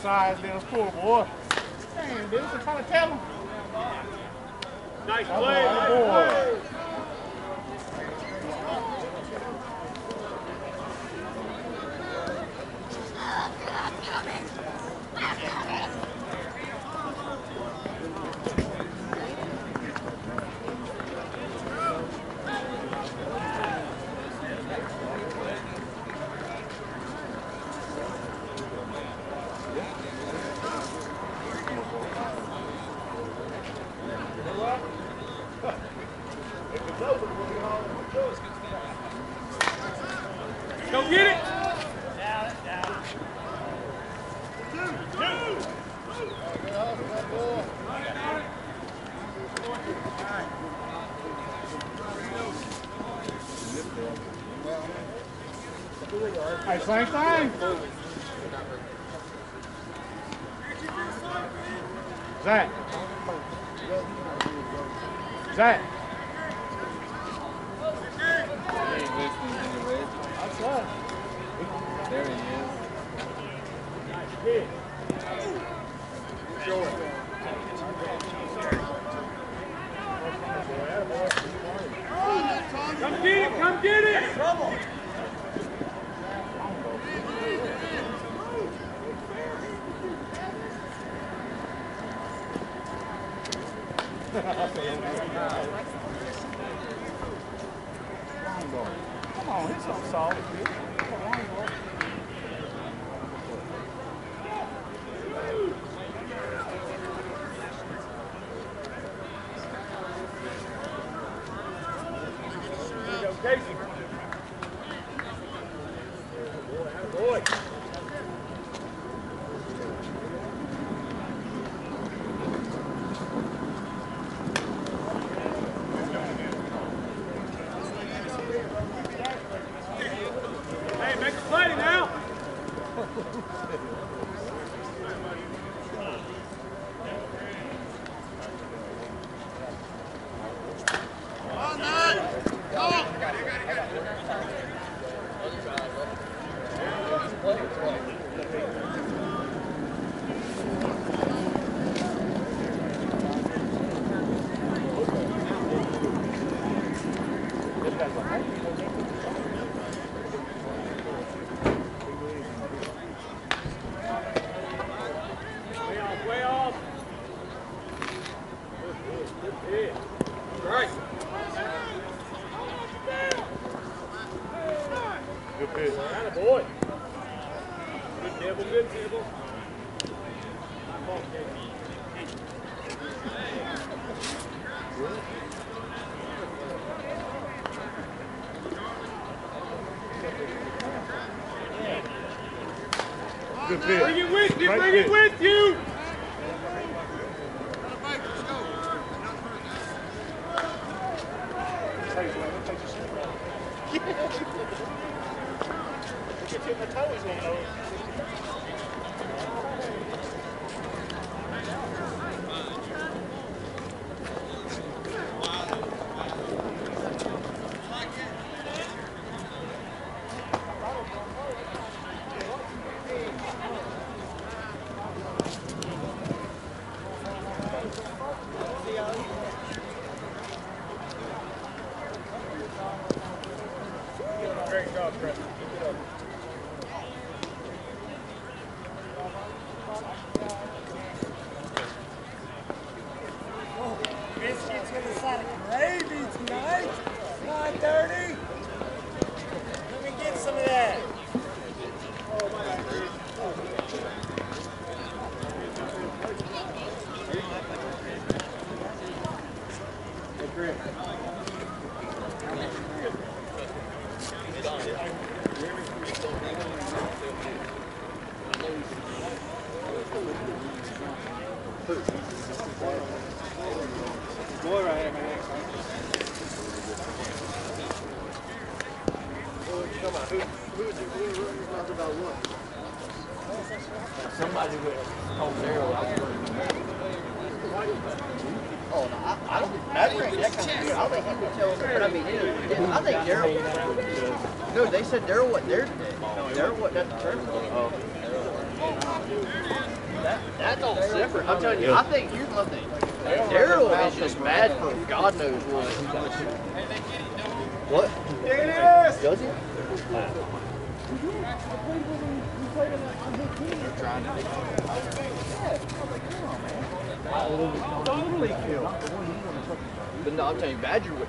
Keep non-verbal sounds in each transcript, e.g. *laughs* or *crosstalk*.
Side, little pool, boy. Damn, dude, I'm trying to tell him. Nice play, boy, nice that play. boy. Go get it. Hey, same thing. Zach. Zach. He ain't listening anyway. That's right. There he is. Come get it, come get it. Come solid, dude. Come on, boy. Go, Casey. Boy, Hey, make a play now. Way off, way off. Good, good, good hit. Right. Good pitch. Atta boy. Good nibble, good nibble. Nice ball, Casey. Good pitch. Bring it with you, Great bring it with you. Get you in the toes on those. Great job, Preston. Keep it up. Biscuits with a side of gravy tonight. 9.30. Let me get some of that. Boy right here, man. Somebody would told Daryl I was Oh, no, I, I don't, Maverick ain't that kind of dude. I don't think he would tell them, but I mean, yeah, I think Daryl, no, they said Daryl wasn't there today. Daryl wasn't at the tournament. Oh. That, that's all separate. I'm telling you, I think, here's my thing. Daryl is just mad for God knows what. What? It is! Does he? But no, I'm telling you, Badger would.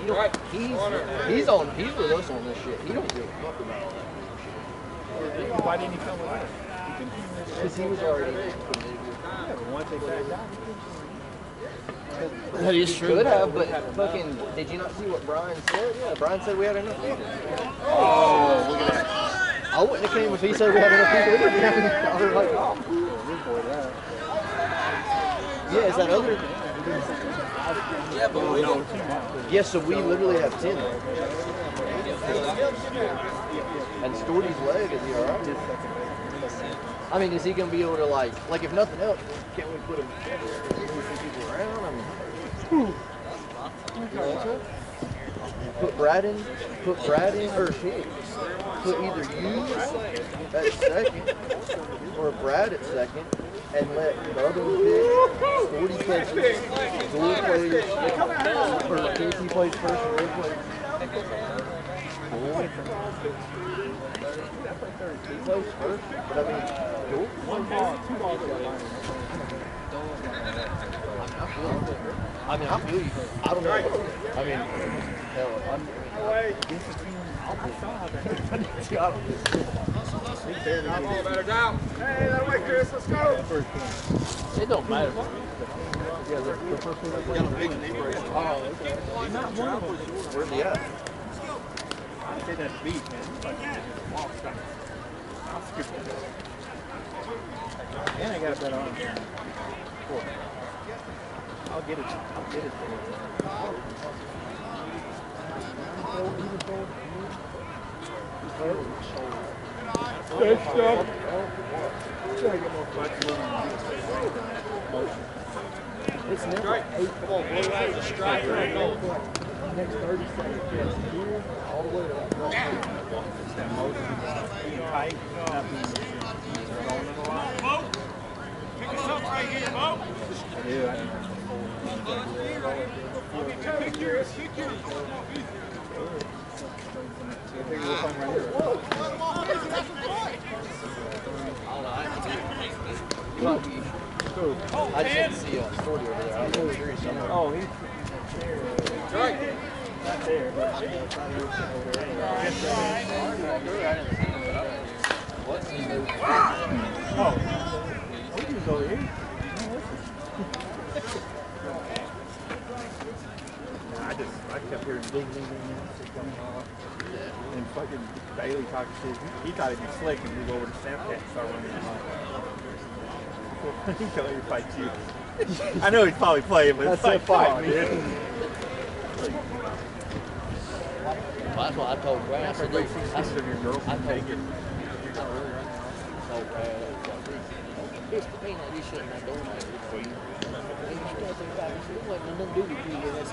He don't, he's he's on. He's with us on this shit. He don't give a fuck about all that. Why didn't he come with us? Because he was already. Yeah, but once they backed out, That is true. Could have, but fucking. Did you not see what Brian said? Yeah, Brian said we had enough people. Oh, look at that. I wouldn't have came if he said we had enough people. We didn't have I was like, oh. Yeah, is that other? Yeah, but we don't. Yes, so we literally have ten. And Storty's leg, is he alright? I mean, is he gonna be able to like, like if nothing else, can we put him, around? I mean? Put Brad in, put Brad in, or shit, put either you at second or Brad at second, and let the other pick. Forty catches, Door plays, or Casey plays first, Ray plays. Boom. He plays first, but I mean, Door One ball, two balls I. I mean, I feel you. I don't know. I mean, hell, I'm. Better down. Hey, that way, Chris. Let's go. It don't matter. Where's he at? I say that beat, man. I'll skip it. And I got a better arm. Four. I'll get it. I'll get it. Good. It's never eight. Come on, blow out the strike. Right goal. Next 30 seconds. Yes. Here, all the way to It's that motion. Being tight. Not going to the line. Pick us right Pick yours, pick yours. I right. I just didn't see a Storty over there. I was somewhere. Oh, he's not there. but over there. Oh, he was over here. Nah, I just, I kept hearing ding, ding, ding, ding, coming off. And fucking Bailey talking shit. He, he thought he'd be slick and he'd go over to Snapchat and start running him off. *laughs* He tell you fight you. I know he's probably playing, but it's That's like, a come on, fight, dude. Well, that's what I told Brad. I After said, they look, see I pictures of your girlfriend I told- naked. told Brad, it's the pain like this shit in that door. man. And you still think about it, he said, it wasn't nothing to do with you, yeah, that's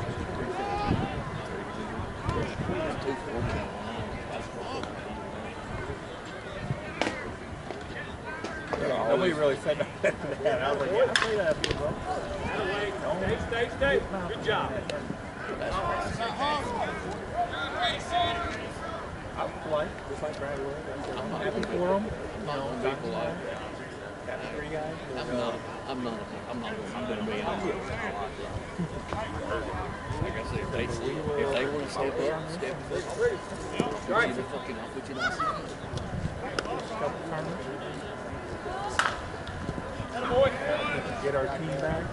Nobody really said that. I was like, yeah, I say that. bro. Stay, stay, stay. Good job. I would play, just like Brad would. I'm happy for him. no, people like, Got three guys. I'm not, I'm not, I'm not, I'm gonna be honest. Like I said, if they, if they want to step up, step up. The fucking I'll put you in the seat. Get our team back.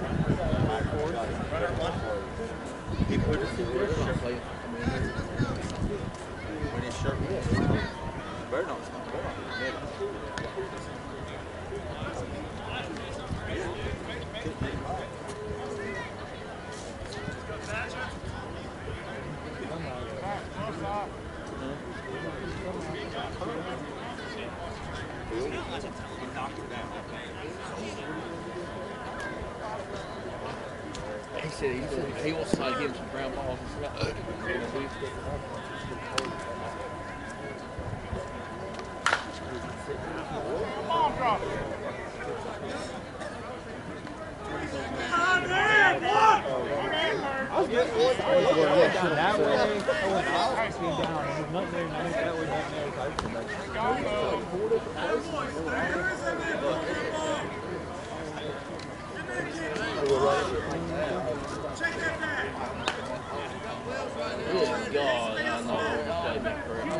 He put us in there. When his shirt Better not stop. He said he said he wants to give some ground balls. Ball drop. That way, I went out, came down, and there's nothing there, nothing that way, nothing there. So I just came back. Good God, I know. That'd be correct.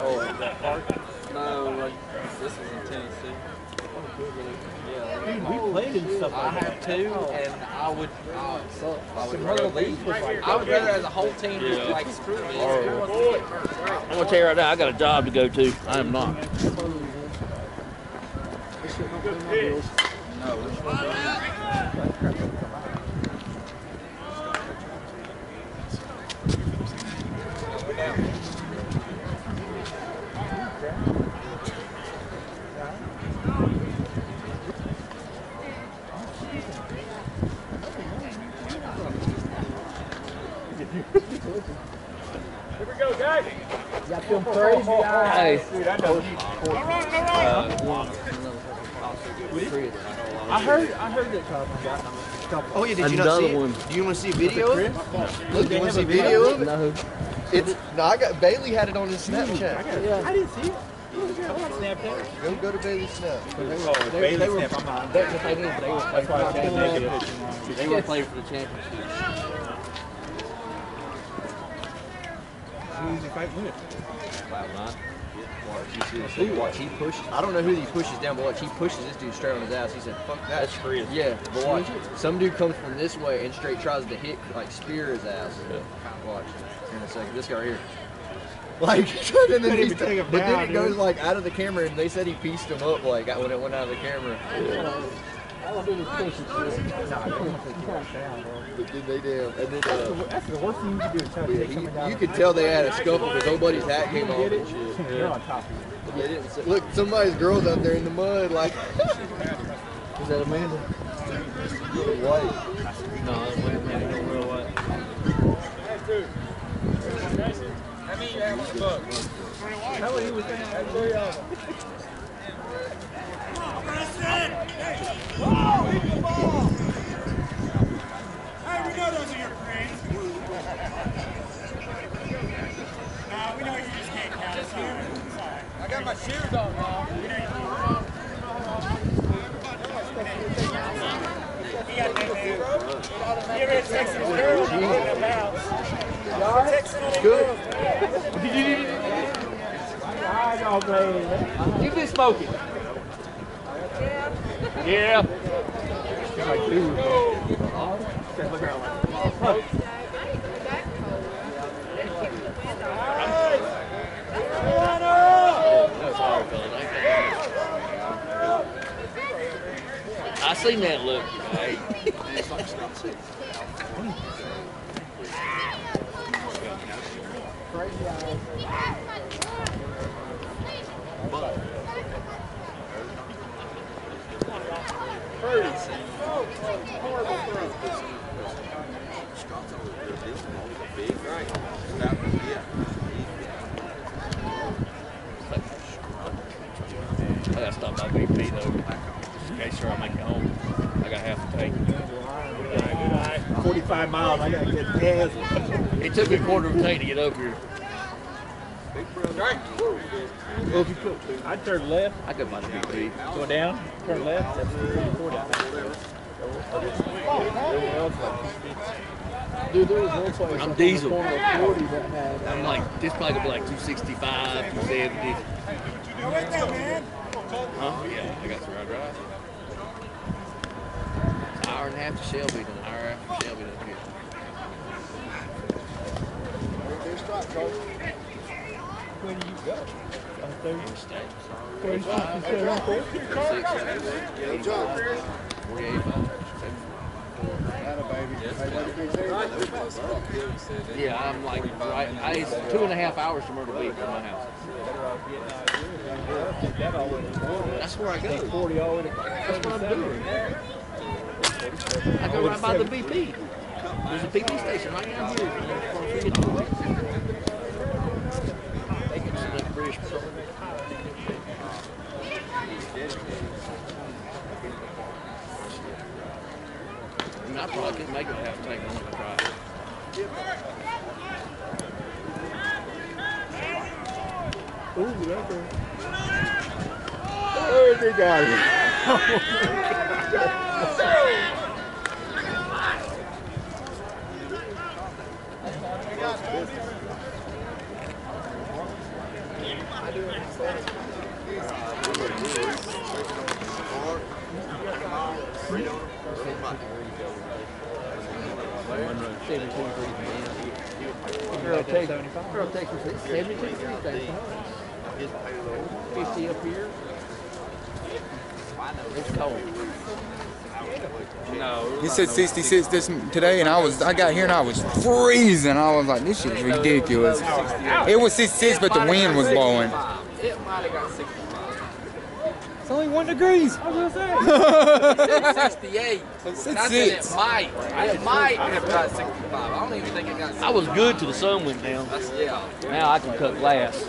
Oh, that park? No, like this is in Tennessee. Yeah. Dude, we oh, played and stuff I like that. have two, and I would. I would rather Myrtle Beach leave. was like I would rather as a whole team just like screw this. Or- Who wants to get first, right? I'm gonna tell you right now, I got a job to go to. I am not. Hey, Dude, I know you. I heard, I heard that Cosmo got a couple. Oh yeah, did you not see Another it? Do you want to see a video of it? Look, do you want to see a video of it? no. It's no, I got Bailey had it on his Snapchat. I didn't see it. I want oh, Snapchat. Go go to Bailey's Snap. Oh, Bailey Snap, I'm on. They, they, they, they were That's why I playing for the a picture. They were playing for the championship. Who did he fight with? Watch, you see this? Watch, he pushes. I don't know who he pushes down, but watch, he pushes this dude straight on his ass. He said, "Fuck that." That's Chris. Yeah, but watch, some dude comes from this way and straight tries to hit, like spear his ass. Watch, in a second. This guy right here. *laughs* Like, *laughs* and then, Couldn't he's even take him but then down, it goes like out of the camera, and they said he pieced him up like when it went out of the camera. But then they damn, and then uh, That's the worst thing you can do is try to yeah, take someone down. he, you could tell they had a scuffle because nobody's hat came off Get and shit. They're on top of you. They didn't say, look, somebody's girl's out there in the mud, like. *laughs* Is that Amanda? White. No, it wasn't Amanda. No real white. How would he was saying? That's very awesome. Hey, we know those are your friends. Nah, we know you just can't count. It's all right. It's all right. I got my shoes on, y'all. You got that, man. You ever text a girl and you get a bounce? Texting on a Good. I don't play. You been smoking? Yeah. Like, dude. Look around like, That was hard, fella. I seen that look. Hey. I gotta stop by BP though. In case sure oh, I make it home. I got half a tank. 45 miles, I gotta get gas. It took me a quarter of a tank to get up here. Well, if you put, I'd turn left, I could find a BP. go down, turn left, that's 34 down there. Everywhere else, like, Dude, there was one place I'm up the diesel. of 40 that had. Uh, I'm like, this probably gonna be like 265, 270. Go with that, man. Huh? Yeah, I got some ride drive. Hour and a half to Shelby, then an hour after Shelby to here. There's strike, Coach. Where do you go? On thirty. Interstate. Thirty six instead of four. 36, 78, 48, 75. Yeah, I'm like right. I, it's two and a half hours from Myrtle Beach from my house. That's where I go. 40 all way That's what I'm doing. I go right by the BP. There's a BP station right down here. Before we get to it. They some of that British. I mean, I probably couldn't make it half tank on the drive. Ooh, that's a... Oh, they got it. Girl takes, girl me to 72 degrees days. 50 up here. It's cold. He said 66 this today, and I was I got here and I was freezing. I was like, this shit is ridiculous. It was 66, but the wind was blowing. It might have got 65. It's only one degrees. I was gonna say. *laughs* 68. It's And I said it might. It might have got 65. I don't even think it got 65. I was good till the sun went down. That's, yeah. Now I can cut glass.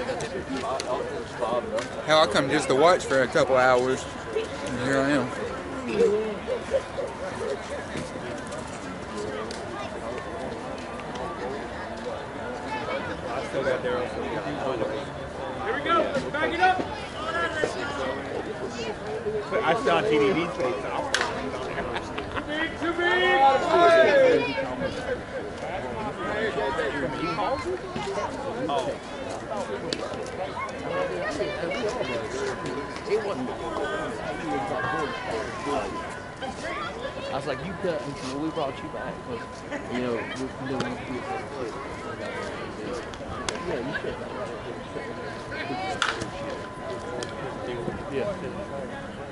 Hell, I come just to watch for a couple hours. And here I am. I still got Daryl. so we got Here we go. Back it up. I TDD's face. so I'll- Big. It. I was like, you cut. Said, we brought you back because, you know, we, you we, we, yeah, you that. Yeah.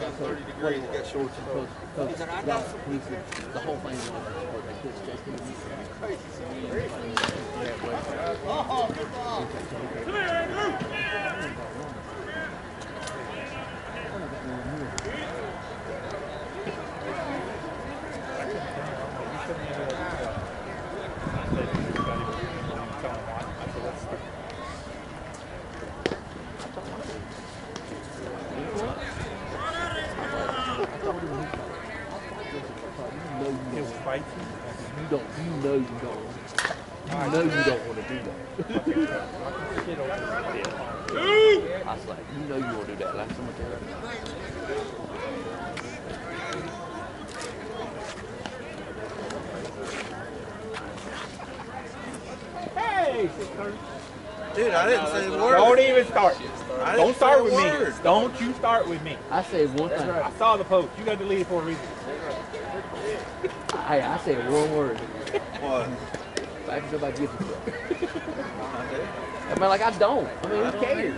Sun got 30 degrees. He got shorts on. Because that, he said, the whole thing was for they put Justin in. It was spicy. You don't, you know you don't. You know you don't want to do that. I was like, you know you want to do that. Last time I tell you. Hey! Dude, I didn't say a word. Don't even start. I didn't Don't start say a with word. me. Don't you start with me. I said one thing. I saw the post. You got to deleted for a reason. Hey, I said one word. What? If I can somebody gives a fuck. I mean, like, I don't. I mean, who cares?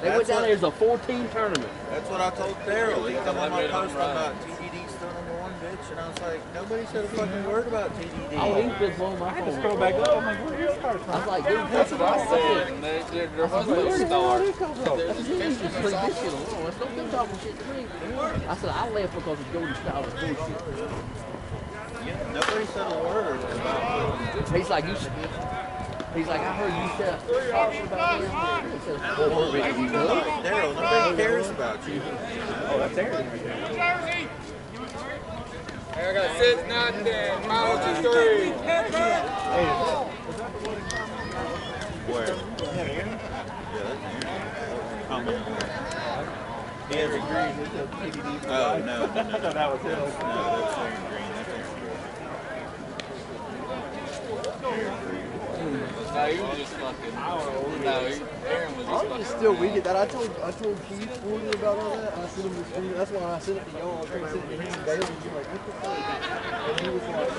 They went That's down what- there as a 14 tournament. That's what I told Daryl. He come on my post about TDD still number one, bitch. And I was like, nobody said a fucking word about TDD. Oh, he's been blowing my I had to scroll back up. I'm like, where did it start I was like, dude, that's what I said. And they, there, there I was said, no where star. did it come from? I said, you need to just leave this shit alone. Let's don't come talking shit to me. I said, I left because of Jody Style was bullshit. Nobody said a word about He's like, you. He's like, I heard you said talking about this. He said, well, Rick, you know? Daryl, nobody cares about Fauci. Oh, that's Aaron right there. I got six, nine, ten, five, two, three. Where? Yeah, Aaron. Yeah, that's Aaron. He has a green. Oh, no, no, no. That was him. No, that's Aaron Green. That's Green. No, he was just fucking. No, he, Aaron was just I'm fucking. just still weak at that. I told I told Keith Porter about all that. I sent him the screen. That's why I sent it to y'all. I was trying to send it to him and Bailey. He's like, what the fuck? And he was like,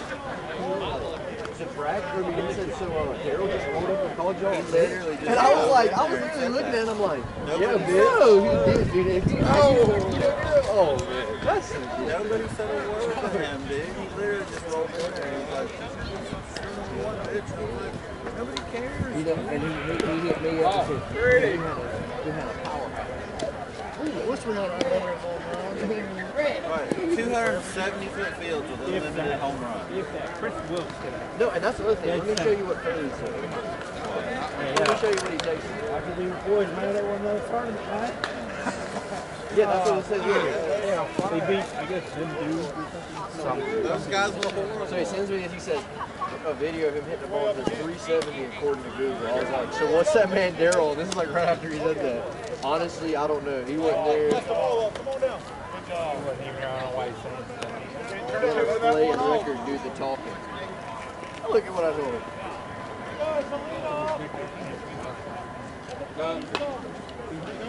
to brag for me, he said, so uh, Daryl just rolled up and called y'all. He literally And I was like, I was literally looking at him like, yeah, said- no, he did, dude. If you, oh, oh, man, that's some shit. Nobody said a word to him, dude. He literally just rolled in there and was like, "What bitch?" Cares. You know, and he, he, he hit me up and said, Pretty. we had a, we had a powerhouse. What's one on our Right, 270 foot fields with unlimited home runs. If that Chris Wilkes. No, and that's the other thing. Let me show you what Curly said. Let me show you what he takes. After these boys made that one another tournament, right? Yeah, that's what it says here. They beat, I guess, them dudes or something. Those guys were horrible. So he sends me, he says, a video of him hitting the ball with 370 according to Google. I was like, so what's that man Daryl? This is like right after he said that. Honestly, I don't know. He wasn't there. He wasn't even here, I don't know why he's saying something. Gonna play and record do the talking. Look at what I'm doing.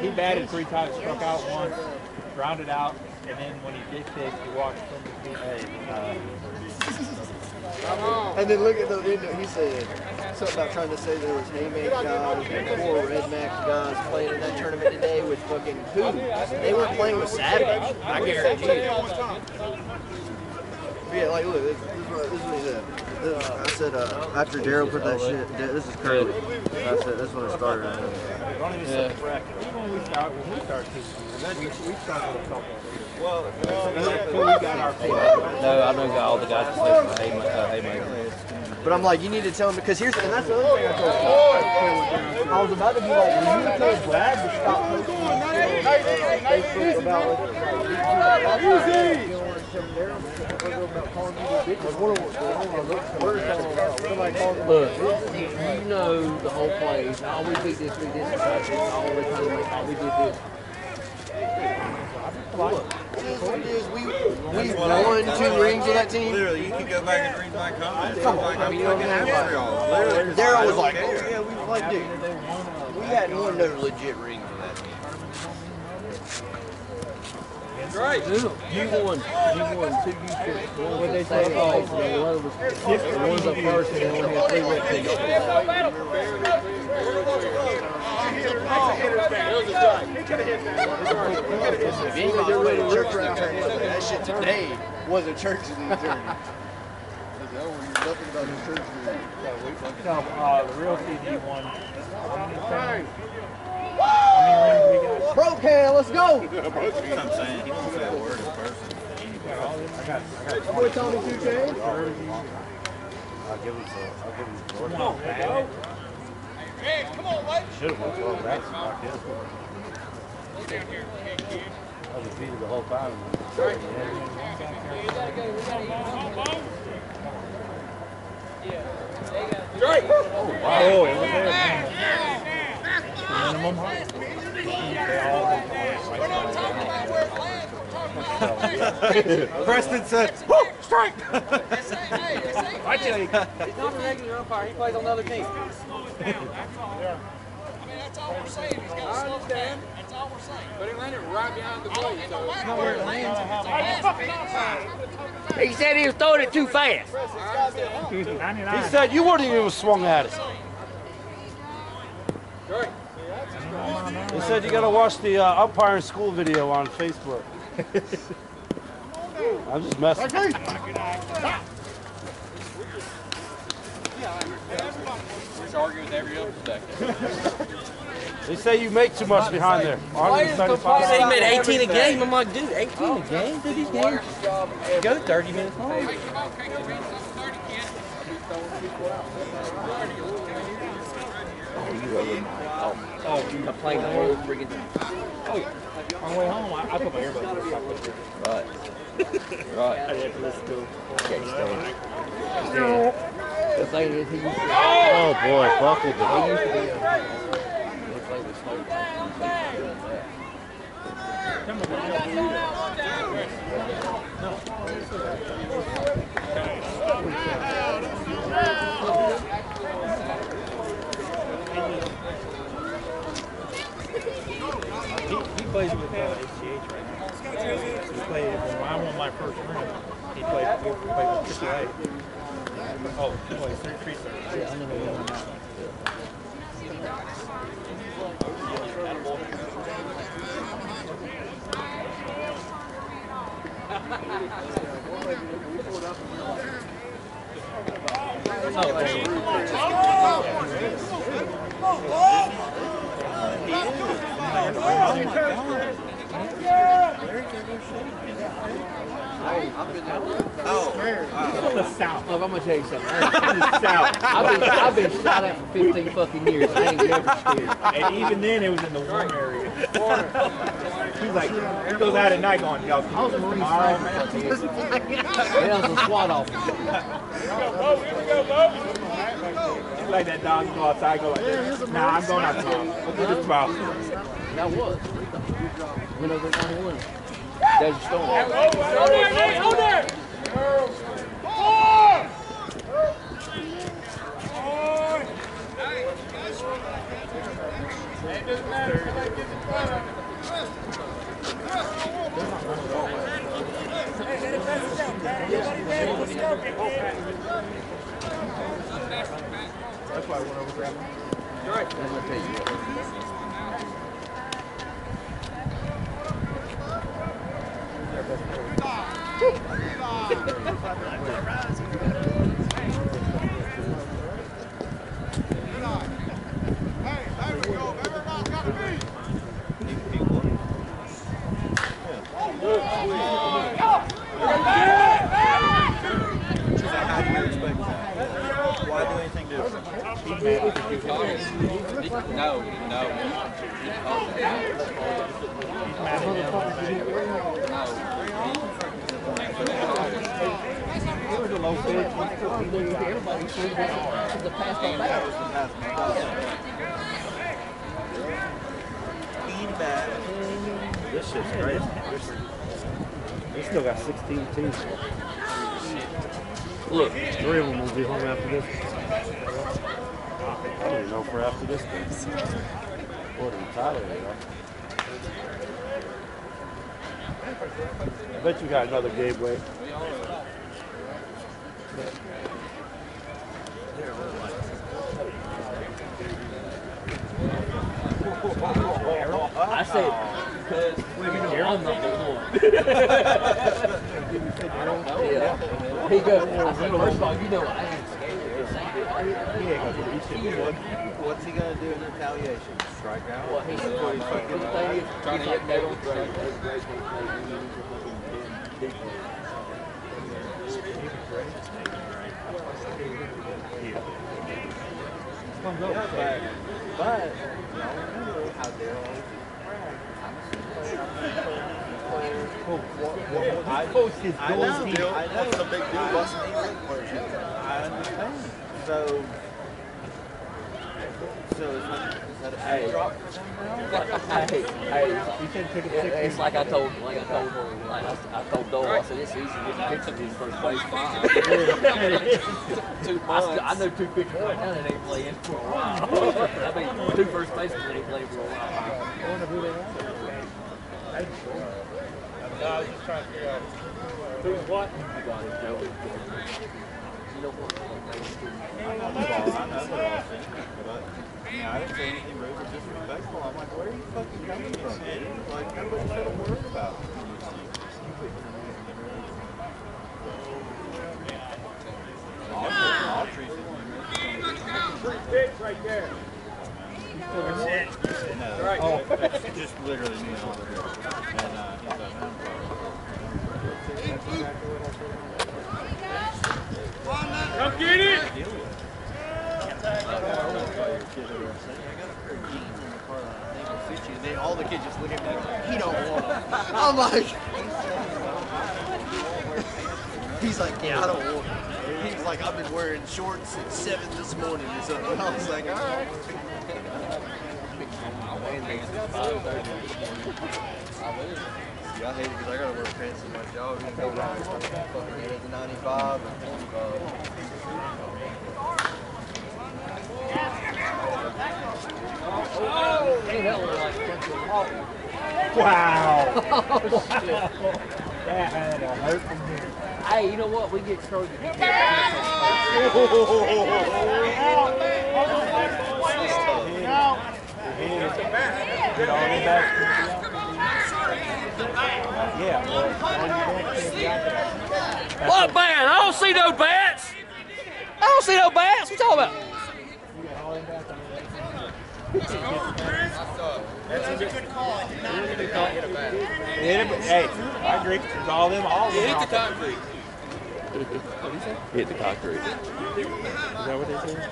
He batted three times, struck out once, grounded out, and then when he did pitch, he walked from the hey, And then look at the end. He said something about trying to say there was Haymaker guys and four Red Max guys playing in that tournament today with fucking who? They weren't playing with Savage. I guarantee you. Yeah, like look, this, this, is, what, this is what he said. This, I said uh, after Daryl put that shit, this is Curly. I said that's when it started. don't even set the bracket. Even when we start, when we start teaching, we, we start with a couple. Well, So we got. No, I know all the guys that play for the Hay- uh, Haymaker. But I'm like, you need to tell him because here's and that's the other thing I told him. I was about to be like, well, you told Brad to stop posting on Facebook about like, Look, you know the whole plays. Oh, we beat this, beat this, and touch it. Oh, kind of like, oh, we did this. It is what it is. We we won two rings with that team. literally, you can go back and read my comments. Come on, I mean, you don't have to. Literally, Daryl was like, oh yeah, we was like, dude, we hadn't won no legit ring for that team. That's Right. You won, you won two U trips. One was at second place, and the was, the one's up first, and they only had three red tickets. That shit today was a church league tournament. Nothing about the church league. No, uh, the real CD won. How many times? How many rings we got? Bro, can let's go. I'm saying. He don't say a word in person. I got, I got. I'll give him. I'll give him some. Come on, man. Should have won 12 racks like this. I was defeated the whole time. Oh, it was there. Minimum. Preston said, "Woo, strike." I tell you, He's not a regular umpire. He plays on another team. the other team. That's all we're saying. He's got to slow down. That's all we're saying. But he landed right behind the plate. It don't matter where it lands. It's a pass. He said he was throwing it too fast. He said you weren't even swung at it. He said you got to watch the uh, umpiring school video on Facebook. *laughs* I'm just messing. he's arguing with every other back. They say you make too much behind there. Players complain Say about made 18 a game. I'm like, dude, 18 a game? Dude, these games go 30 minutes long. Oh, Oh, I played the whole freaking. Oh, yeah. On the way home, I, I put my earbuds in. so I couldn't. Right. I Right. had to listen to them. Can't stand. The thing is, he used to. Oh boy, buckled He it. used to be. Looks like the smoke. He, he plays with uh, HGH right now. He played when I won my first ring. He played, he played with AAA. Oh, he plays three, three stars. Yeah, I know he won that. The South. Look, I'm gonna tell you something. The South. I've been, I've been shot at for 15 fucking years. I ain't never scared. And even then, it was in the warm area. He's like, he goes out at night going, y'all, I was a Marine tomorrow, sniper. man. Yeah, I was a SWAT officer. It's like that dog go outside, go like. Nah, I'm going out tomorrow. Look at this tomorrow. That was. Went over at 91. Desert Storm. That's why I went over tell you what. How do you expect that? Why do anything different? No, no. Everybody should have the pass on back. Feedback. This shit's crazy. We still got 16 teams. Look, Three of them will be home after this. I don't even know for after this thing. What in Tyler, I bet you got another gateway. I said, because I'm number one. *laughs* I don't know. Yeah. He goes, I said, first of all, you know I ain't scared of this. What's he gonna do in retaliation? Strike out? What he's That's uh, what he's But fucking the thing is, Trying to he's like, get never middle great. Yeah, but, but, y'all remember how Daryl always I post his I know, Bill. What's the big deal? Busting I understand. So, so is that, is that a Hey. drop for them now? Hey, hey, it- it's like I told, like I told, like I, I told Dole, I said, it's easy to get pictures of these first place five. *laughs* two, I, still, I know two pitchers right now that ain't playing for a while. *laughs* I mean, two first basemen that ain't playing for a while. No, I was just trying to figure out who's uh, what. You got it, Joe. I yeah, didn't say anything rude or disrespectful. I'm like, where are you fucking coming from? Like, nobody said a word about it. Audrey's in there. Right there. No, just literally me and uh, he's a Come get it! They, will fit you and all the kids just look at me like, he don't want *laughs* I'm like, he's like, yeah, I don't want. He's like, I've been wearing shorts at seven this morning or something. I was like, all right. Yeah, I hate it because I gotta wear pants in my job. You go down fucking head to 95 and uh, Wow. *laughs* that had a hurt from here. Hey, you know what? We get started. What bat? I don't see no bats. I don't see no bats. What you talking about? Hit it, but hey, I agree. It's all them, all. Hit the concrete. Hit the concrete. Is that what they said?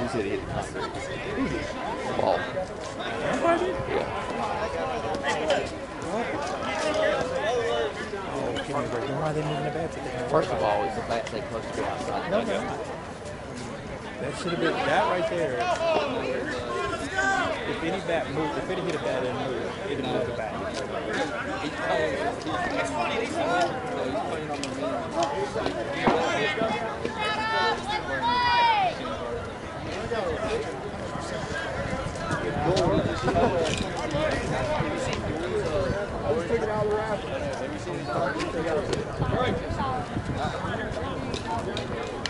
He said hit the concrete. Ball. Oh, a the end? First of all, is the bat they supposed to go outside? No, no. That should have been that right there. If any bat moved, if it had hit a bat and moved, it'd moved the bat. If the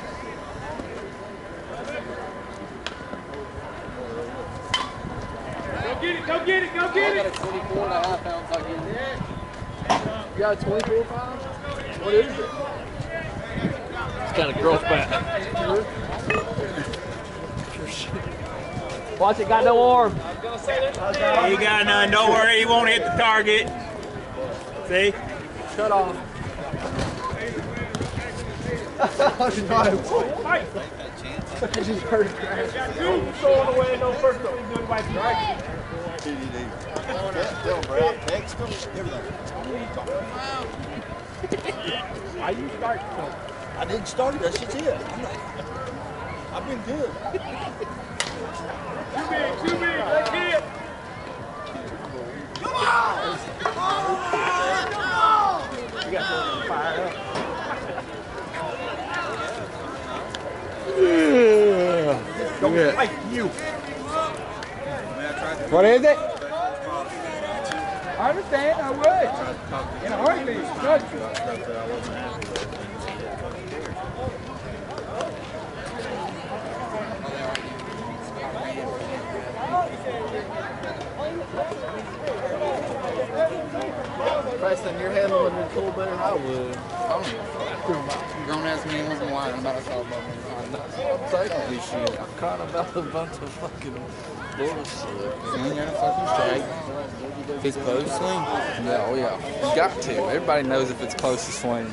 Go get it, go get it, I got a 24 and a half ounce I get. it. You got a 24 pound? What is it? It's kind of gross bat. Watch it, got no arm. You got uh, none. Don't worry, he won't hit the target. See? Shut off. *laughs* I just heard it crash. Throwing away no first though. He's strike. Tell him. Text him. Everything. Why you start? I didn't start it. That's just it. I'm not, I've been good. Too big, too big, let's get it. You got something fired up. Don't like you. What is it? I understand. I would. In a heartbeat. Trust you. Preston, you're handling your tool better than I would. I don't give a fuck. You're gonna ask me once in a while about a softball game. That's I'm saying. This shit. I'm crying about a bunch of fucking bullshit. You ain't gotta fucking strike. If it's close, swing. Yeah, oh yeah. You got to. Everybody knows if it's close to swing.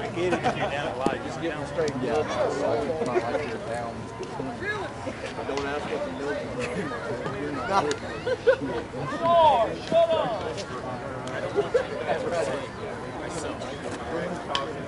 I get it if you're down a lot. Just get them straight. Yeah, it's not like you're down. Don't ask what the milk Bruce got something to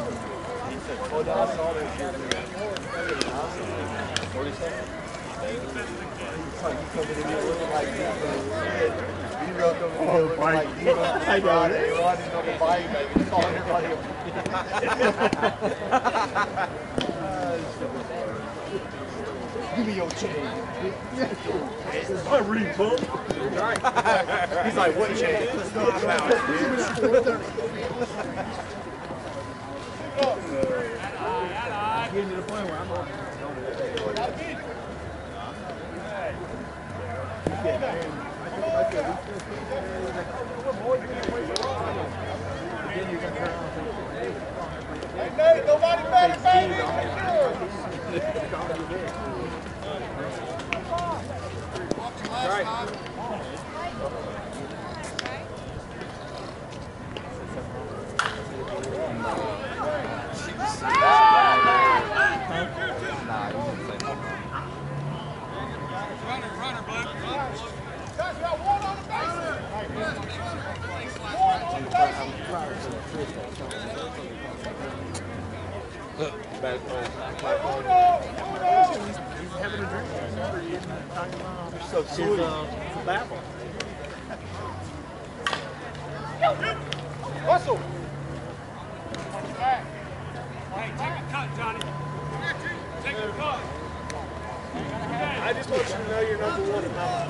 this, man. You know, in here looking bike. like you I baby, calling everybody. Give me your change. My ring *laughs* pump. He's like, what change? *laughs* Getting to the point where I'm Hey, nobody better, baby. So sweet. Baffle. Hustle. I just want you to know you're number one in my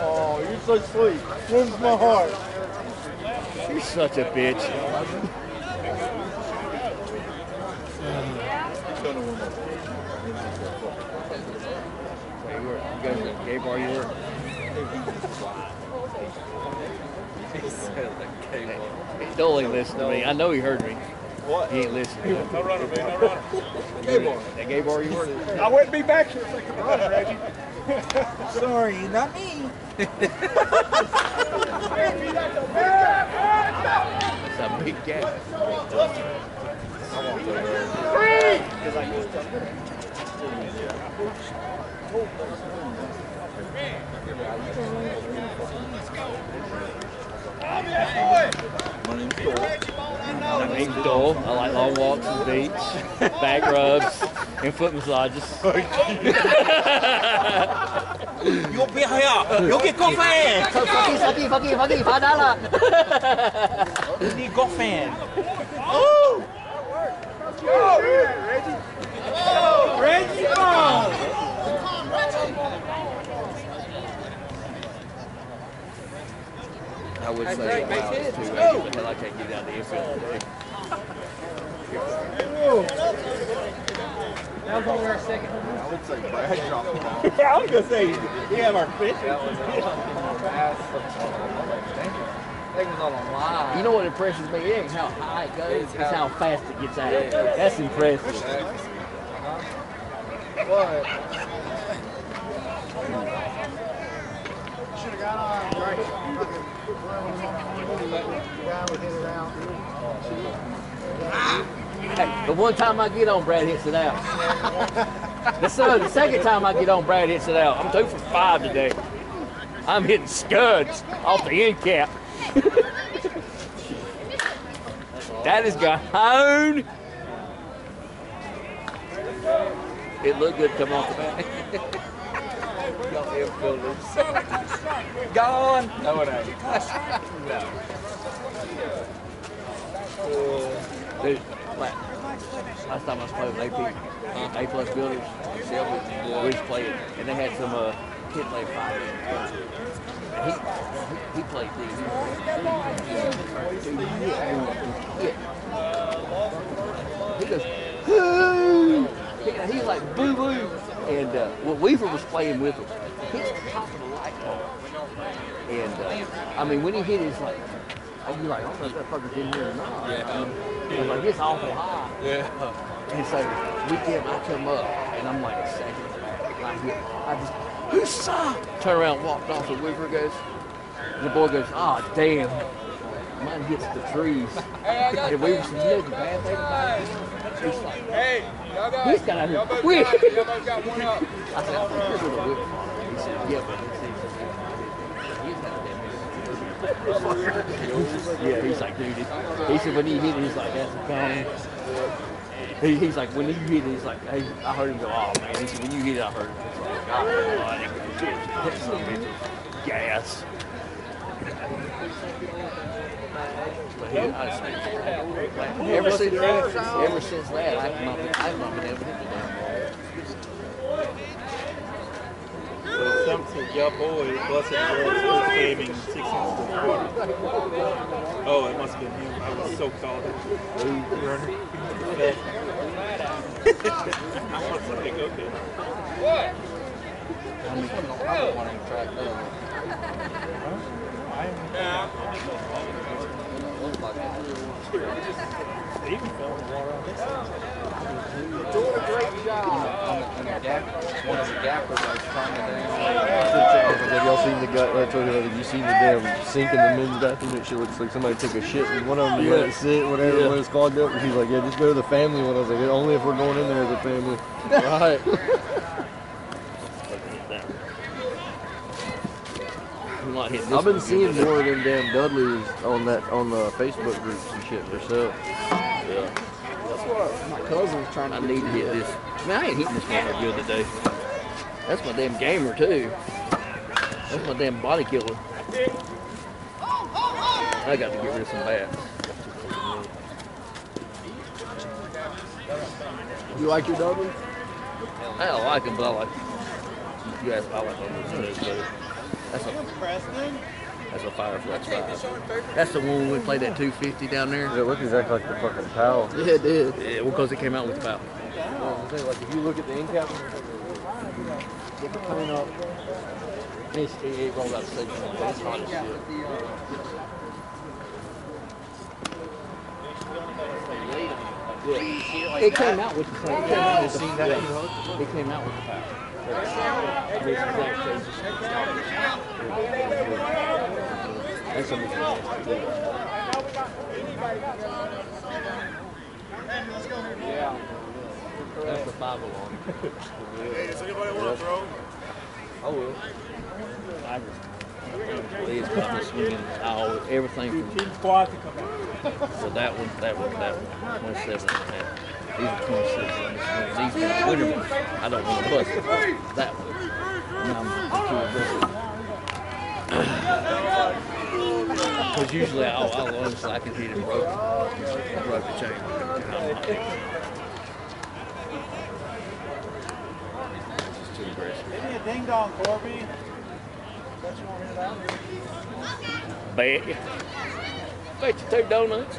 Oh, you're so sweet. Warms my heart. You're such a bitch. Hey, you were- you guys were at gay bar, you were? Hey, Don't even listen to me. I know he heard me. What? He ain't listening. No runner, man, no runner. Gay bar. That gay bar you were? I wouldn't be back here if I could run, Reggie. *laughs* Sorry, not me. It's a big gap. My name's Dole. I like long walks on the beach, *laughs* back rubs, and foot massages. *laughs* You'll be here. You'll get coffee. Fucky, fucky, fucky, fucky, five dollar. You need coffee. Reggie, come on. I would say wow, it's too late, but hell, I can't get down the infield today. I would say Brad dropped the *laughs* ball. Yeah, I was gonna say, we have our fish. That was *laughs* You know what impresses me? It ain't how high it goes, it's it's how how, fast it gets out. Yeah. That's impressive. *laughs* Hey, the one time I get on, Brad hits it out. The, so, the second time I get on, Brad hits it out. I'm two for five today. I'm hitting scuds off the end cap. that is gone. It looked good come off the bat. *laughs* Y'all infielders. Gone. No, it ain't. Dude, like, last time I was playing with AP, A plus builders, Shelby, we was playing, and they had some uh, kid play five. He, he, he played these. He goes, "Hoo!" he, he's like boo boo. And uh, well, Weaver was playing with him. He's top of the light pole. And uh, I mean, when he hit, it's like, I'd be like, I don't know if that fucker's in here or not. Yeah. It's like, it's awful high. Yeah. And so we get, I come up, and I'm like second. I hit, I just, who's saw? Turn around, walked off, and Weaver goes, the boy goes, oh damn, mine hits the trees. and Weaver said, you know the bad thing about it? Hey, y'all got, got y'all got, got one up. I said, I think you're gonna whip him. He said, yeah, but he said, Yeah, he's like, dude, he said when he hit it, he's like, that's a cone. He, he's like, when you hit it, he's like, hey, I heard him go, oh man. He said, when you hit it, I heard it. He's like, oh, God, Gas. But he, I just, ever since ever since that, I've not been, I've not been able to hit the damn ball. So something your boy, blessed girl, was claiming six inches Oh, it must have been him. I was so called. I was like, okay. I mean, I don't want him tracked down. Looks like it. They even fell in the water on this side. Doing a great job. On the, on the gap, one of the gappers I was trying to. Have y'all seen the guy? I told you, have you seen the damn sink in the men's bathroom? Shit looks like somebody took a shit and one of them let it sit, whatever, Yeah. when it's clogged up. And he's like, yeah, just go to the family one. I was like, only if we're going in there as a family. Right. *laughs* not hitting this I've been one. seeing more of them damn Dudleys on that on the Facebook groups and shit for sale. Yeah. That's what my cousin was trying to I need to hit this. Man, I ain't hitting this motherfucker good today. That's my damn gamer too. That's my damn body killer. I got to get rid of some bats. You like your Dudley? I don't like them, but I like. You guys, I like them too. That's a that's a Fireflex five. That's the one we played at 250 down there. It looked exactly like the fucking towel. Yeah, it did. Yeah, well, because it came out with the foul. I'm like if you look at the end cap, Get the clean up. It's, it, it rolled out the station. It's hot as shit. Yeah. It came out with the same. It came out with the, yeah. It came out with the foul. It's the exact same. That's a That's the five alarm. I will. I please, I'm just swinging everything from Team squad to come out. So that one, that one, that one, 27 and a half. These are 26. and this one- These are winter ones. I don't want to bust. That one. And I'm too aggressive. Because usually I'll, I'll honestly, I can hit it broke, broke the chain. And I'm not. It's just too aggressive. Give me a ding dong, Corby. Bet you. Bet you two donuts.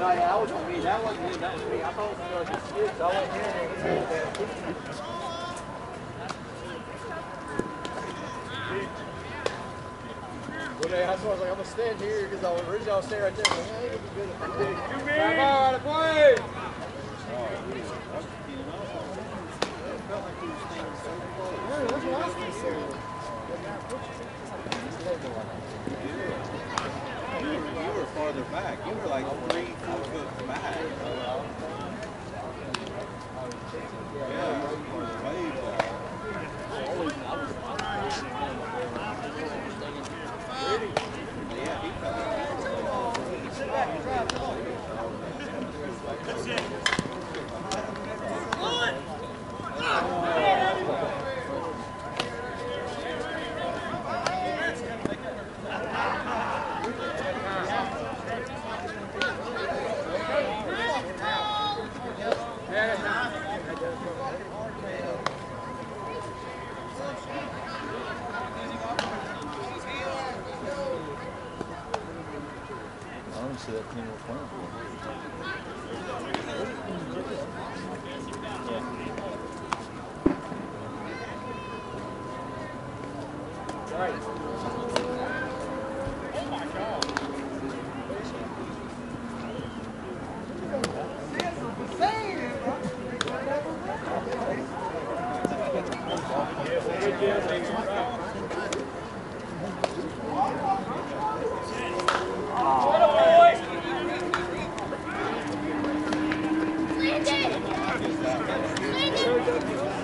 No, yeah, that was on me. That wasn't me. That was me. I thought it was like. I wasn't hearing it. Well, yeah, I was like, I'm gonna stand here because I was originally I was standing right there. Like, hey, it'd be good if I did. Come on, play. Yeah, that's what I was gonna say. You were, farther back. You were like three, four foot back.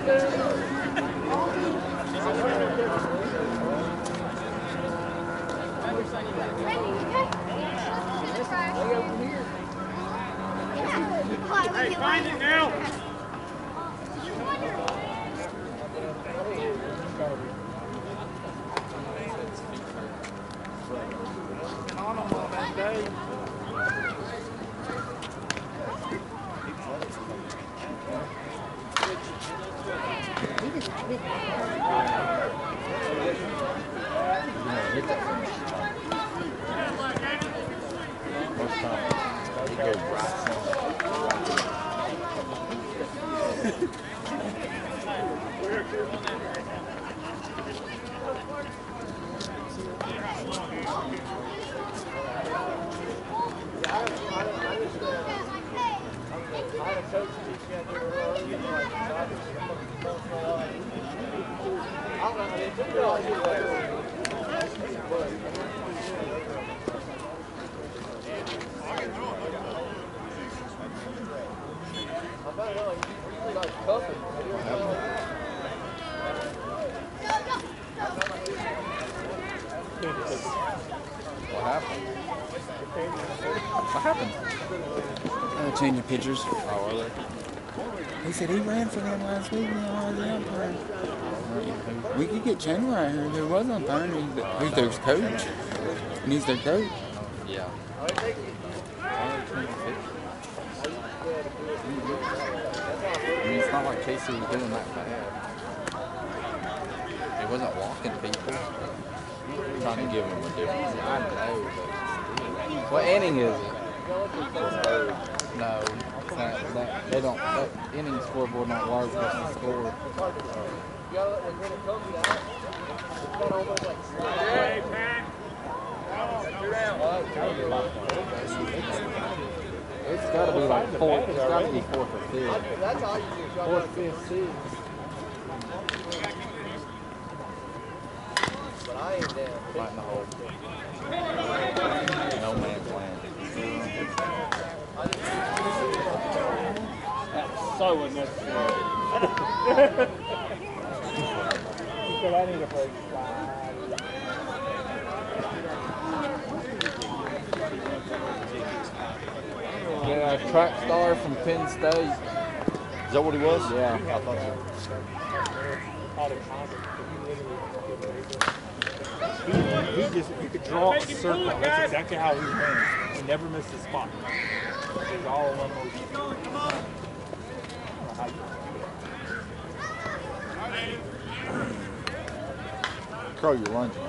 Hey, find it now! Uh, changing. Oh, are they? He said he ran for them last week and I the umpire. We could get Chandler out here. There was umpiring. He's, the- he's their coach. And he's their coach. Yeah. I mean, it's not like Casey was doing that bad. He wasn't walking people. Trying to give him a difference. I know, but what inning is it? No, that, they don't. That inning scoreboard don't work. That's the score. It's got to be like fourth. It's got to be fourth or fifth. That's all you do. Fourth, fifth, sixth. But I ain't down. Right in the hole. So unnecessary. he said, I need a break. Yeah, a track star from Penn State. Is that what he was? Yeah. I thought so. He, he just, you could draw a circle. That's exactly how he ran. He never missed a spot. It was all one motion. I don't know how you- Crow, you're lunging.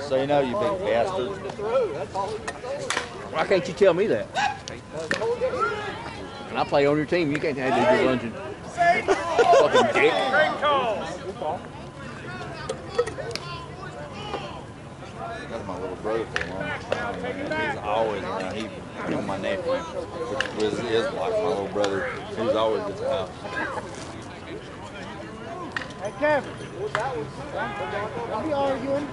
So you know, you big bastard. Why can't you tell me that? And I play on your team. You can't have to do lunging. Fucking dick. Great call. That's my little brother for a long time. Man. He's always around. He, you my nephew, which was, is like my little brother. He was always at the house. Hey, Kevin. Don't be arguing.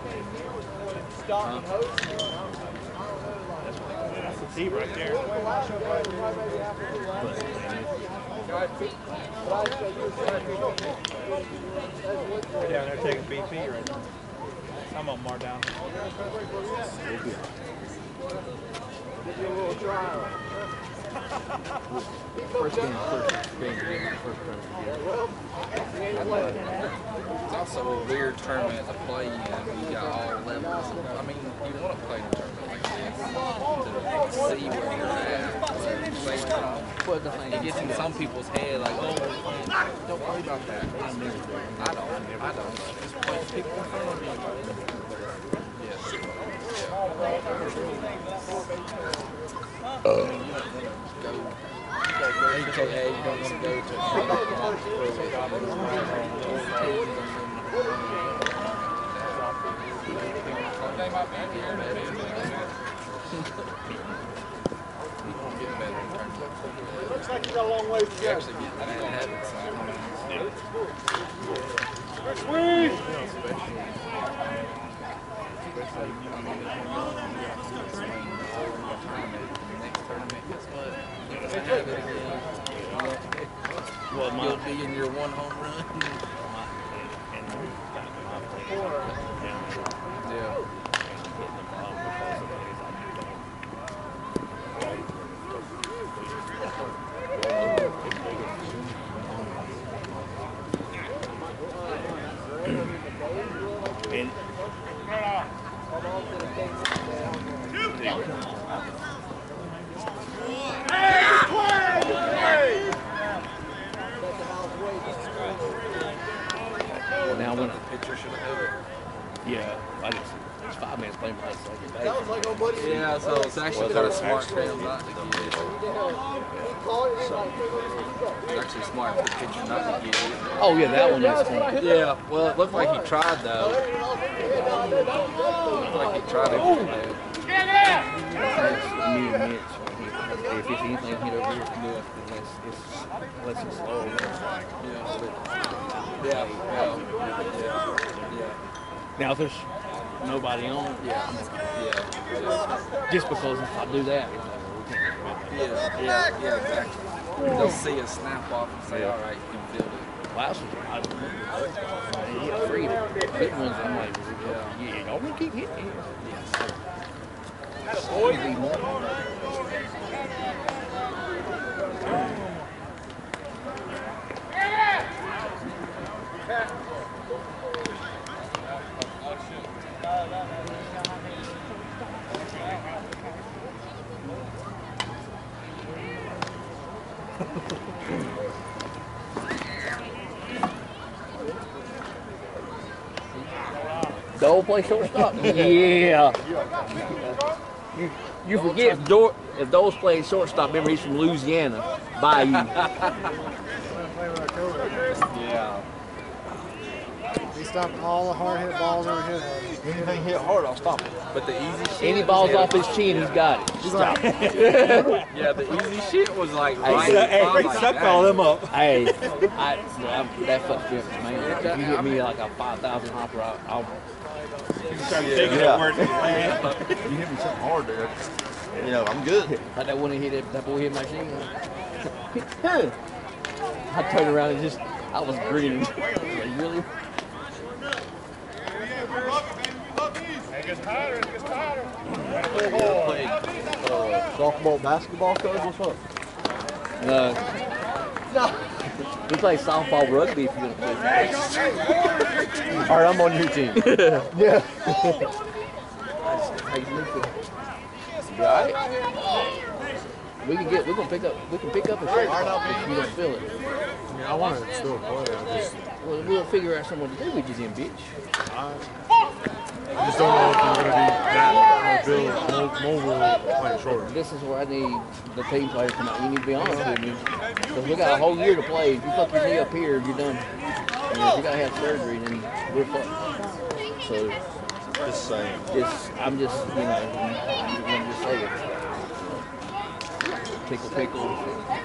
That's the T right there. They're down there taking BP right now. Some of them are down. First game, first game, first It's also a weird tournament to play in. You got all levels. I mean, you want to play in a tournament like this to see where you're at. But the But it gets in some people's head like, oh, don't worry about that. I don't. I don't. Play pick in front of go to Looks like you got a long way to go. actually get bad habits. Sweet. You'll be in your one home run. *laughs* Yeah. And well, now when I, Pitcher should have hit it. yeah, I just it's five minutes playing by second base. Yeah, so it's actually kind of smart for him not to get it. It's actually smart for the pitcher not to get it. Oh yeah, that one is clean. Yeah, well, it looked like he tried though. looked like he tried it. That's me and Mitch. If it's anything hit over here, yeah, unless it's unless it's slow. Yeah, yeah, yeah, yeah, yeah, Now if there's nobody on, yeah, yeah, just because if I do that, we can't. yeah, yeah, yeah, exactly. They'll see a snap off and say, all right, you can field it. Last one, I remember. He hit three big ones. I'm like, yeah, yeah, y'all gonna keep hitting. It. Dole play shortstop. *laughs* yeah. You, you forget if, Dor- if Dole's playing shortstop, remember he's from Louisiana. Bayou. *laughs* Yeah. He stopped all the hard hit balls over here. Anything hit hard, I'll stop it. But the easy shit. Any was balls off his chin, he's got it. Stop. *laughs* Yeah, the easy shit was like right. Hey, I was hey, like, suck dang. all them up. Hey, I, I, that fucks me up, man. If you hit me like a 5,000 hopper, I, I'll, Trying to take it Yeah. work. You hit me something hard there. You know, I'm good. like that one hit, that boy hit my shin. *laughs* I turned around and just, I was green. like, *laughs* really? Uh, softball, basketball, coach. What's up? No. No. We play softball rugby if you're gonna play. All right, I'm on your team. *laughs* yeah. Right? We can get, we're gonna pick up, we can pick up a shortstop if you don't feel it. I want to still play. I just, Well, we'll figure out someone to do with you then, bitch. I just don't know if I'm going to be that mobile, mobile playing short. This is where I need the team players to come out. You need to be honest with me. Because we got a whole year to play. If you fuck your knee up here, you're done. And if you gotta have surgery, then we're fucked. So Just saying. just, I'm just, you know, I'm just saying. Pickle, pickle.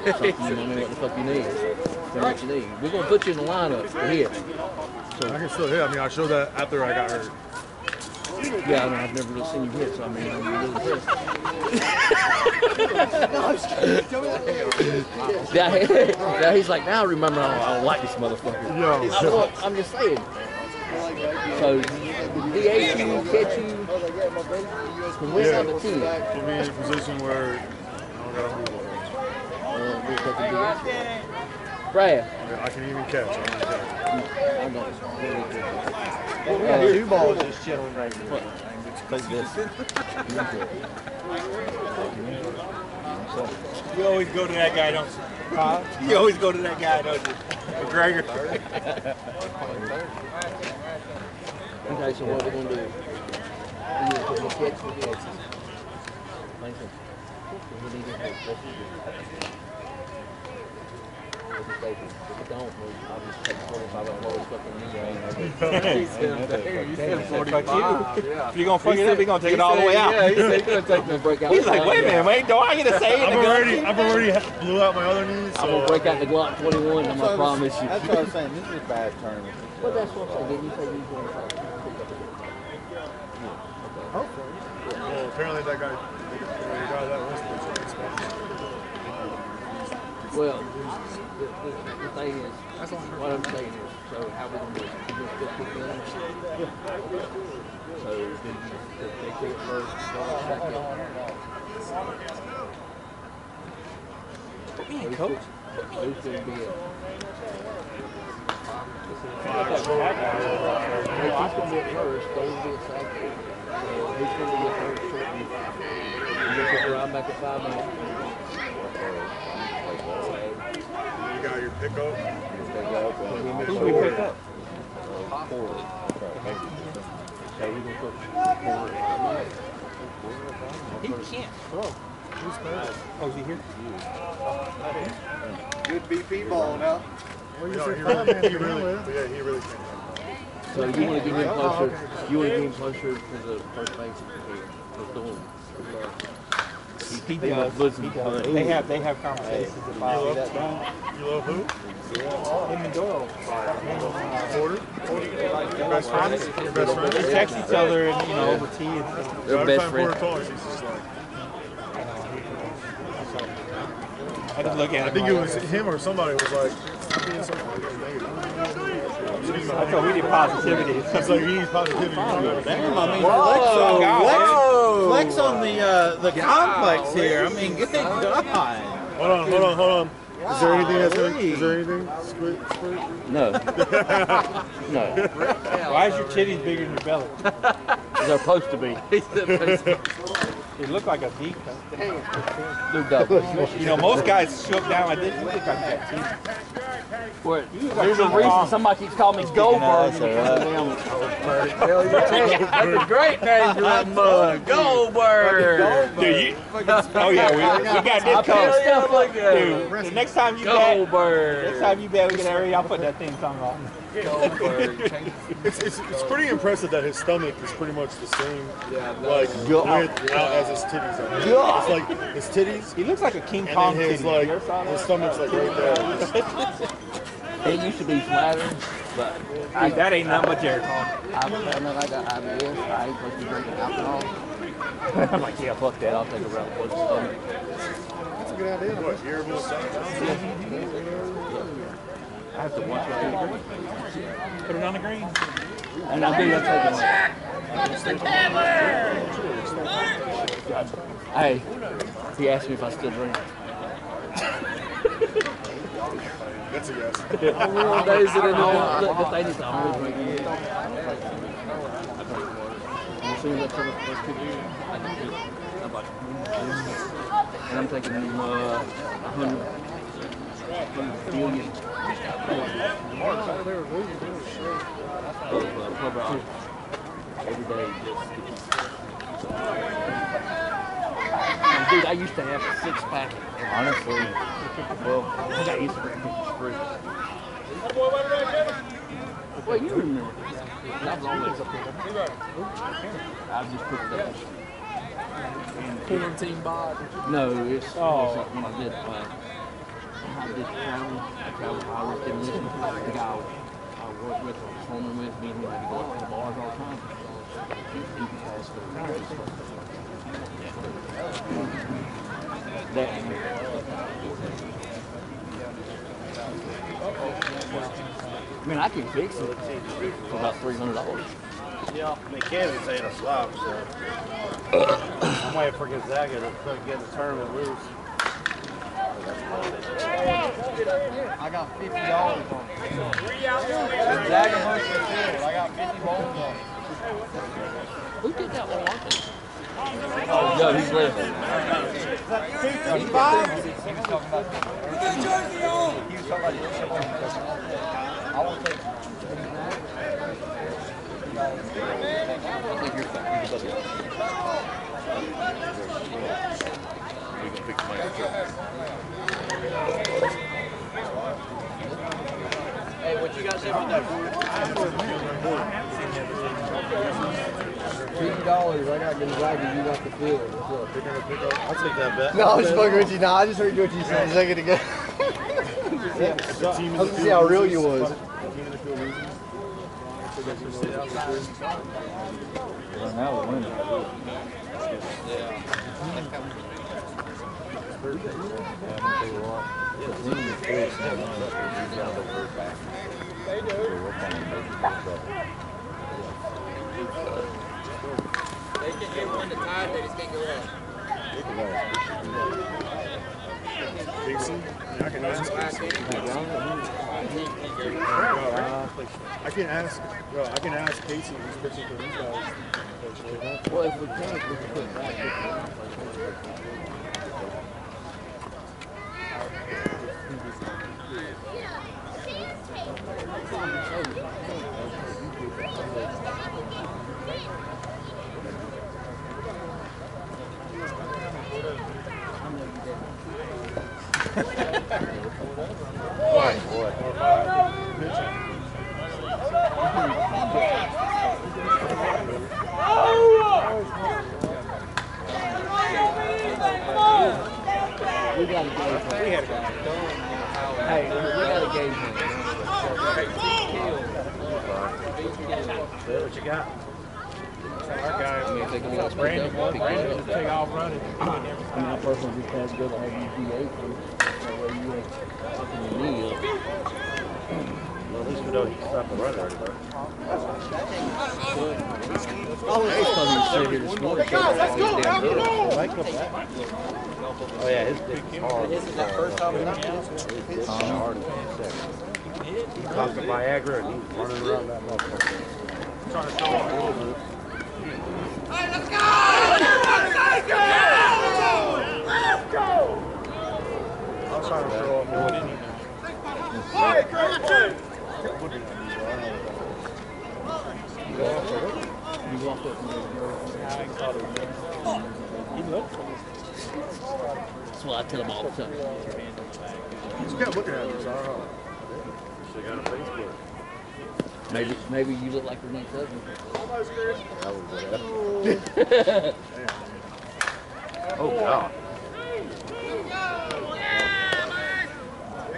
Something, you know what the fuck you need. Tell me what you need. We're gonna put you in the lineup to hit. I can still hit. I mean, I showed that after I got hurt. Yeah, I mean, I've never really seen you hit, so I mean, I'm really impressed. yeah, yeah, he's like, now I remember I don't, I don't like this motherfucker. Yo. I'm, well, I'm just saying. So, DH you, catch you, can win Yeah. on the team. Put me in a position where I don't got to move. We'll take the DH. Brad, I can even catch. I'm not catch. I'm going. Two balls just chilling right here. You always go to that guy, don't you? You always go to that guy, don't you? McGregor. Okay, so what are we gonna do? You gonna put the catch the X's? Thank you. We need to have both of you. If it stays- if it don't move, I'll just take twenty-five and blow his fucking knee out. He said, "Damn, you said 45. Yeah. If you're gonna fuck it up, you're gonna take it all the way out. Yeah, he said he's gonna take I'm break out. He's like, Glock. wait a minute, wait, do I get to say it? I've in the already. I've already ha- blew out my other knees. So I'm gonna break out the Glock 21. I'm gonna promise you. That's what I was saying. This is a bad tournament. Well, that's what I'm saying. Didn't you say you was gonna try? Well, apparently that guy, the guy that was Well, the, the, the thing is, what I'm saying is, so how we gonna do it? Still kick in? So, if they kick first, second? Who's coach? Who's gonna be it? He's gonna be at first, Dave's gonna be at second. So he's gonna be at third short. and He's gonna put Ryan back at five man. You got your pickup? Who do we pick up? He can't throw. Oh, is he here? Good BP ball now. Well, you No, he really, man he really, yeah, he really can't. So you wanna get him Oh, okay. you wanna get him closer to the first base here, for Thorne. Uh, he They does. listen He does. They have they have conversations about You that. you love who? Yeah. Him and Doyle. Porter? Your best friends. Your best friend? They text each other and you know over tea and stuff. They're best time Porter friends. talks, he's just like, I just look at him. I think it was him or somebody was like, "Stop being so fucking negative." That's what we need positivity. He's like, he needs positivity. Damn, I mean, flex on, whoa. flex, flex on the uh, the complex here. I mean, good God. Hold on, hold on, hold on. Is there anything that's gonna, is there anything? Squirt, squirt? No. *laughs* No, Why is your titties bigger than your belly? *laughs* they're supposed to be. *laughs* You looked like a deep. They're double. You know, most guys shook down like this. You look like you got teeth. What? There's a reason somebody keeps calling me Goldberg. That's a great name for that mug. Goldberg. Dude, you, oh yeah, we, we got this covered. Stuff like that. Dude, the next time you bet, next time you bet, we get area. I'll put that thing song on. Goldberg. Change- It's, it's, it's pretty impressive that his stomach is pretty much the same, Yeah, like, Yeah. width out as his titties are. Yeah. It's like his titties, He looks like a King and Kong then his, titty. like, You ever saw his stomach's like right there. It used to be flatter, but Dude, that ain't nothing but Jared Hall. I found out I got IBS. I ain't supposed to be drinking alcohol. I'm like, yeah, fuck that. I'll take a round of stomach. That's a good idea. What, irritable stomach? I have to watch it. Put it on the green. And I do have to take it. Hey, he asked me if I still drink. That's a yes. Real days that I know look, they need to only drink it. You see that some of those pictures? I'm And I'm taking uh, a hundred billion. Of probiotics every day just to keep. And dude, I used to have a six pack. Honestly, well, I got used to drinking free. Well, you remember. I've always I've just put that. Quarantine bod. No, it's Oh. it's when I did uh, I. I traveled. I worked in The guy I worked with, homing with me, and we had to go up to the bars all the time. He, the That. I mean, I can fix it for about three hundred dollars. Yeah, I mean, Kansas ain't a slop, so. *coughs* I'm waiting for Gonzaga to get the tournament loose. I got fifty dollars on it. Gonzaga versus the field. I got fifty balls on it. Who did that one? Marcus? No, he's left. I will take I think you're fine. Hey, what you guys say about that? fifty dollars. I got Gonzaga. You got the field. What's up? Gonna. I'll take that bet. No, I'm fucking with you. Nah, I just heard what you said a second ago. In I was to see how real you was. Can outside. now we're winning. They can can't I can ask. Well, I can ask Casey he's pitching for these guys. Well, if we can, we can put back. We got game plan. We had a guy. Hey, we got a game plan. What you got? Our guy. I mean, if they can get us picked Brandon, up, we'll Brandon just take off running. I mean, I personally just can't go to have you DA for that way you ain't fucking your knee up. Well, at least we know you stop the run already, bro. It's because he was sitting here this morning. Guys, let's go. Oh yeah, his big hard. This is that first time in It's hard as a second. He caught the Viagra and he's running around that motherfucker. Trying to throw him. I was trying to throw him more than he You walk up and He looked That's what I tell them all the time. He's kept looking at us. I don't know. Should got a Facebook. Maybe, maybe you look like Renee's husband. That was whatever. oh God.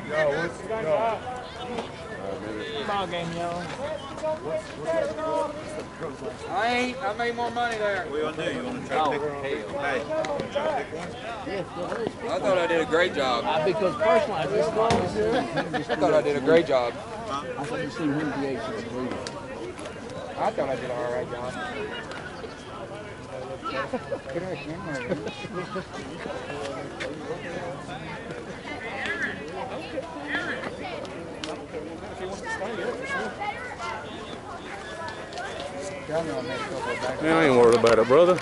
Yo, what's yo? Ball game, yo. I ain't. I made more money there. What you want to do? You want to try to pick one? Hey, you want to try to pick one? Yes. I thought I did a great job. Uh, because personally, I just thought this is- I thought I did a great job. I thought you seen him DA for the Cleveland. I thought I did an all right job. Man, *laughs* I ain't worried about it, brother.